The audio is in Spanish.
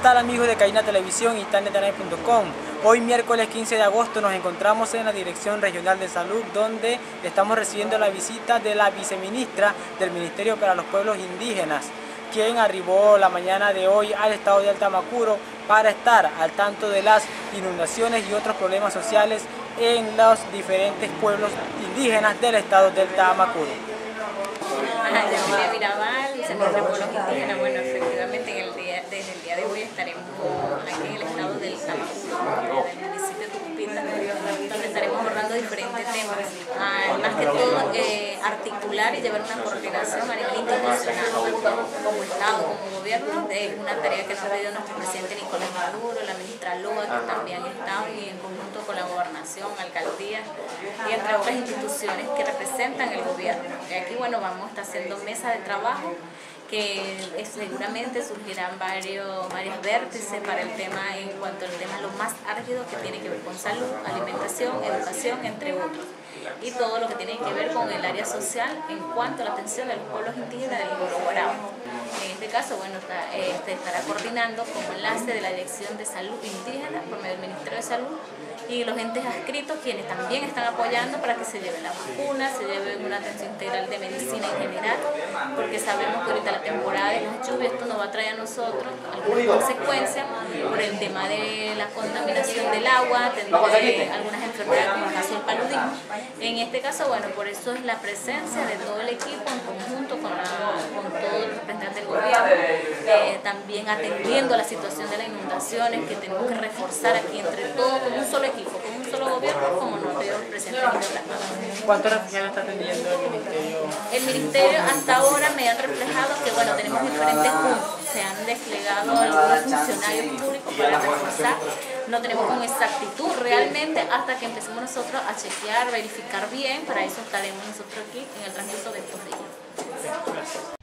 tal amigos de Caína Televisión y tanetanet.com? Hoy miércoles 15 de agosto nos encontramos en la Dirección Regional de Salud donde estamos recibiendo la visita de la viceministra del Ministerio para los Pueblos Indígenas quien arribó la mañana de hoy al estado de Altamacuro para estar al tanto de las inundaciones y otros problemas sociales en los diferentes pueblos indígenas del estado del Tamacuro. Bueno, efectivamente el día, desde el día de hoy estaremos aquí en el estado del Tamacuro, del municipio de Tucupita, donde estaremos abordando diferentes temas. Ah, más que todo, eh, articular y llevar una coordinación a nivel institucional, como Estado, como gobierno, es una tarea que nos ha pedido nuestro presidente Nicolás Maduro, la ministra Loa, que también está y en conjunto con la gobernación, alcaldía y entre otras instituciones que representan el gobierno. Y aquí, bueno, vamos a haciendo mesa de trabajo que seguramente surgirán varios, varios vértices para el tema en cuanto al tema lo más álgido que tiene que ver con salud, alimentación, educación, entre otros. Y todo lo que tiene que ver con el área social en cuanto a la atención de los pueblos indígenas del pueblo Guarao. En este caso, bueno, este, estará coordinando como enlace de la Dirección de Salud Indígena por medio del Ministerio de Salud y los entes adscritos quienes también están apoyando para que se lleven la vacuna, se lleven una atención integral de medicina en general, porque sabemos que ahorita la temporada de las lluvias esto nos va a traer a nosotros algunas consecuencias por el tema de la contaminación del agua, algunas enfermedades como el paludismo. En este caso, bueno, por eso es la presencia de todo el equipo en conjunto con, con todo el representante del gobierno, eh, también atendiendo la situación de las inundaciones que tenemos que reforzar aquí entre todos como un solo equipo, como un solo gobierno, como nos dio el presidente ¿Cuántos refugiados está atendiendo el ministerio? El ministerio hasta ahora me ha reflejado que bueno, tenemos diferentes puntos, se han desplegado algunos funcionarios públicos para reforzar, no tenemos con exactitud realmente hasta que empecemos nosotros a chequear, verificar bien, para eso estaremos nosotros aquí en el transcurso de estos días.